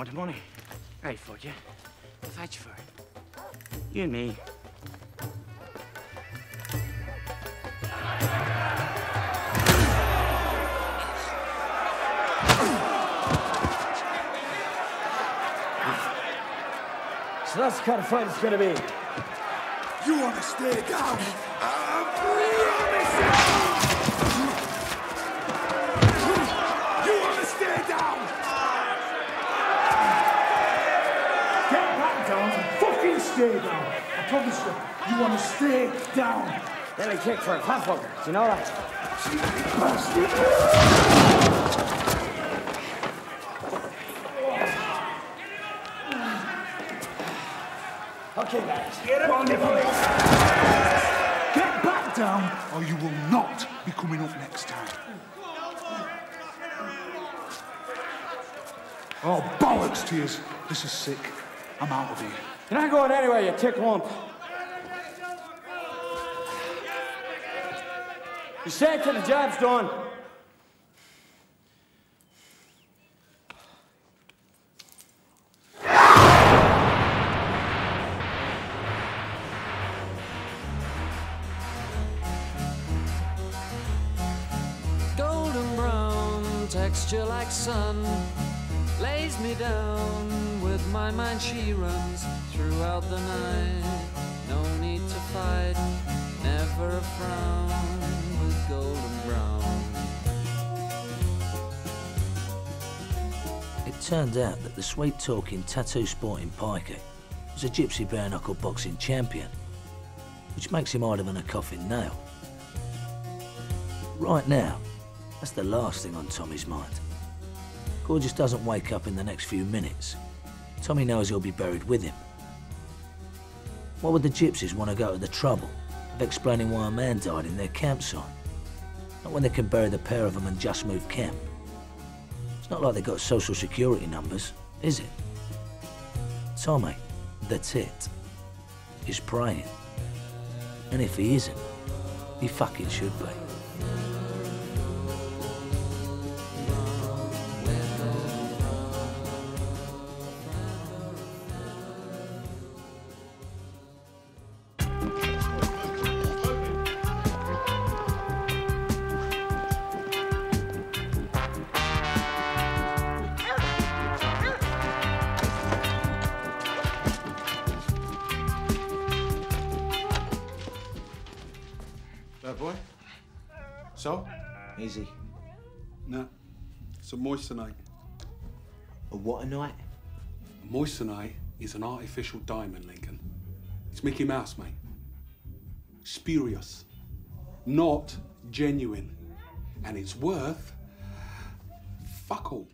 Want the money? Right, for you. Fetch for it. You and me. So that's the kind of fight it's gonna be. You want to stay down? I promise you! Stay down. I promise you, you want to stay down. Let me kick for a fat fucker. Do you know that? Okay, guys. Get him on the Get back down, or you will not be coming up next time. Oh, bollocks tears. This is sick. I'm out of here. You're not going anywhere, you tick lump. You stay till the job's done. golden brown texture like sun lays me down with my mind she runs throughout the night no need to fight never a frown with golden brown It turned out that the sweet talking tattoo sporting pikey was a gypsy bare knuckle boxing champion, which makes him harder than a coffin nail. Right now, that's the last thing on Tommy's mind. Gorgeous doesn't wake up in the next few minutes. Tommy knows he'll be buried with him. Why would the gypsies want to go to the trouble of explaining why a man died in their campsite? Not when they can bury the pair of them and just move camp. It's not like they've got social security numbers, is it? Tommy, the tit, is praying. And if he isn't, he fucking should be. Boy? So? Easy. No. It's a moissanite. A what a night? A moissanite is an artificial diamond, Lincoln. It's Mickey Mouse, mate. Spurious. Not genuine. And it's worth fuck all.